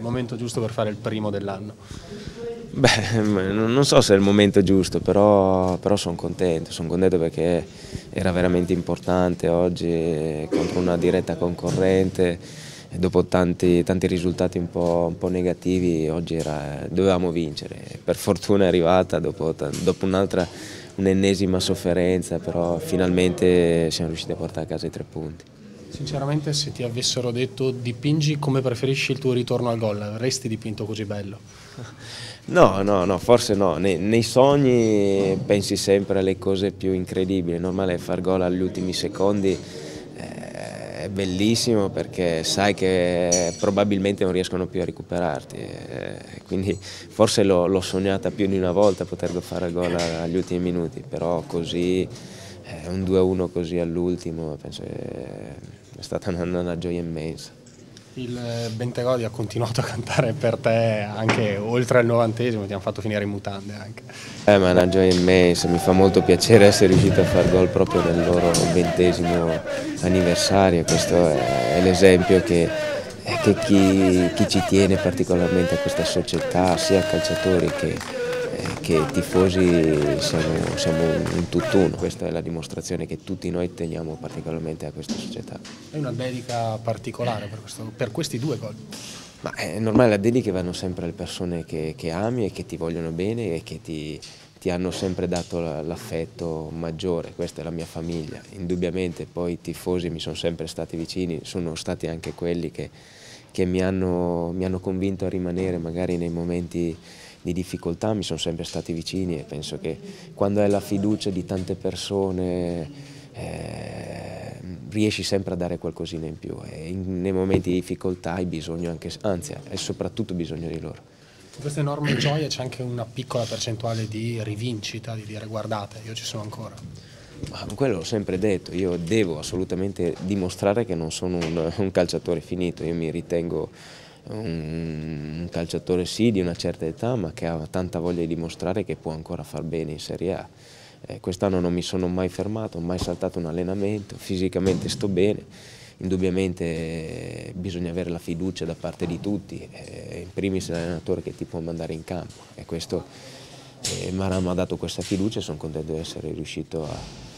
il momento giusto per fare il primo dell'anno. Beh, non so se è il momento giusto, però, però sono contento, sono contento perché era veramente importante oggi contro una diretta concorrente dopo tanti, tanti risultati un po', un po negativi oggi era, dovevamo vincere. Per fortuna è arrivata dopo, dopo un'altra un'ennesima sofferenza, però finalmente siamo riusciti a portare a casa i tre punti. Sinceramente se ti avessero detto dipingi come preferisci il tuo ritorno al gol, avresti dipinto così bello? No, no, no, forse no. Nei, nei, sogni pensi sempre alle cose più incredibili. È normale far gol agli ultimi secondi eh, è bellissimo perché sai che probabilmente non riescono più a recuperarti. Eh, quindi forse l'ho sognata più di una volta poter fare gol agli ultimi minuti, però così eh, un 2-1 così all'ultimo penso che è stata una, una gioia immensa. Il Bentegodi ha continuato a cantare per te anche oltre al novantesimo, ti hanno fatto finire in mutande anche. Eh, ma è una gioia immensa, mi fa molto piacere essere riuscito a far gol proprio nel loro ventesimo anniversario, questo è, l'esempio che, che chi, chi ci tiene particolarmente a questa società, sia calciatori che, che tifosi siamo, siamo un tutt'uno, questa è la dimostrazione che tutti noi teniamo particolarmente a questa società. È una dedica particolare per, questo, per questi due gol? Ma è normale, la dedica vanno sempre alle persone che, che ami e che ti vogliono bene e che ti, ti hanno sempre dato l'affetto maggiore, questa è la mia famiglia, indubbiamente poi i tifosi mi sono sempre stati vicini, sono stati anche quelli che, che mi, hanno, mi hanno convinto a rimanere magari nei momenti di difficoltà mi sono sempre stati vicini e penso che quando hai la fiducia di tante persone eh, riesci sempre a dare qualcosina in più e in, nei momenti di difficoltà hai bisogno anche, anzi hai soprattutto bisogno di loro. In questa enorme gioia c'è anche una piccola percentuale di rivincita, di dire guardate, io ci sono ancora. Ma quello l'ho sempre detto, io devo assolutamente dimostrare che non sono un, un calciatore finito, io mi ritengo un, calciatore sì di una certa età ma che ha tanta voglia di dimostrare che può ancora far bene in Serie A. Eh, Quest'anno non mi sono mai fermato, ho mai saltato un allenamento, fisicamente sto bene, indubbiamente eh, bisogna avere la fiducia da parte di tutti, eh, in primis l'allenatore che ti può mandare in campo e questo eh, Maram ha dato questa fiducia e sono contento di essere riuscito a,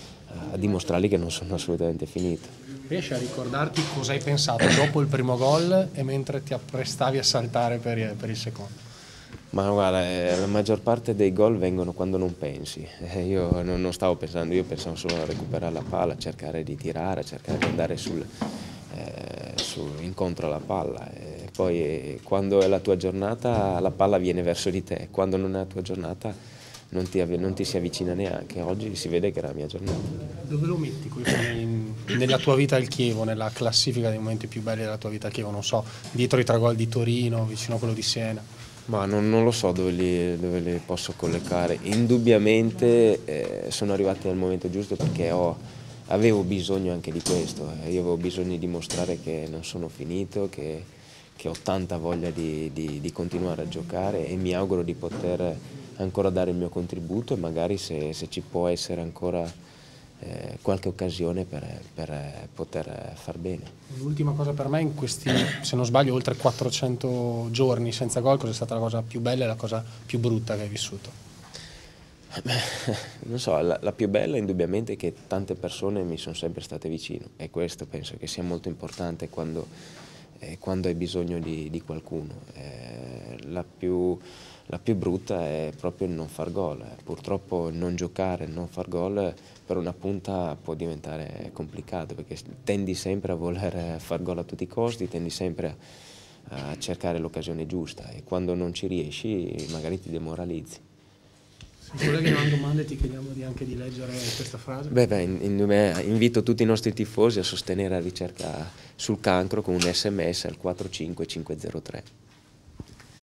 a dimostrargli che non sono assolutamente finito. Riesci a ricordarti cosa hai pensato dopo il primo gol e mentre ti apprestavi a saltare per, per il secondo? Ma guarda, eh, la maggior parte dei gol vengono quando non pensi. Eh, io non, stavo pensando, io pensavo solo a recuperare la palla, a cercare di tirare, a cercare di andare sul, eh, su, incontro alla palla. E poi eh, quando è la tua giornata la palla viene verso di te, quando non è la tua giornata non ti, non ti, si avvicina neanche. Oggi si vede che era la mia giornata. Dove lo metti in, nella tua vita al Chievo, nella classifica dei momenti più belli della tua vita al Chievo? Non so, dietro i tre gol di Torino, vicino a quello di Siena. Ma non, non lo so dove li, dove li, posso collocare. Indubbiamente eh, sono arrivati al momento giusto perché ho, avevo bisogno anche di questo. Eh. Io avevo bisogno di dimostrare che non sono finito, che, che ho tanta voglia di, di, di continuare a giocare e mi auguro di poter ancora dare il mio contributo e magari se, se ci può essere ancora eh, qualche occasione per, per, poter far bene. L'ultima cosa per me in questi, se non sbaglio, oltre 400 giorni senza gol, cosa è stata la cosa più bella e la cosa più brutta che hai vissuto? Beh, non so, la, la, più bella indubbiamente è che tante persone mi sono sempre state vicino e questo penso che sia molto importante quando, eh, quando hai bisogno di, di qualcuno. Eh, la più la più brutta è proprio il non far gol. Purtroppo non giocare, non far gol per una punta può diventare complicato perché tendi sempre a voler far gol a tutti i costi, tendi sempre a, a cercare l'occasione giusta e quando non ci riesci magari ti demoralizzi. I colleghi non domande ti chiediamo di anche di leggere questa frase. Beh, beh in, in, invito tutti i nostri tifosi a sostenere la ricerca sul cancro con un sms al 45503.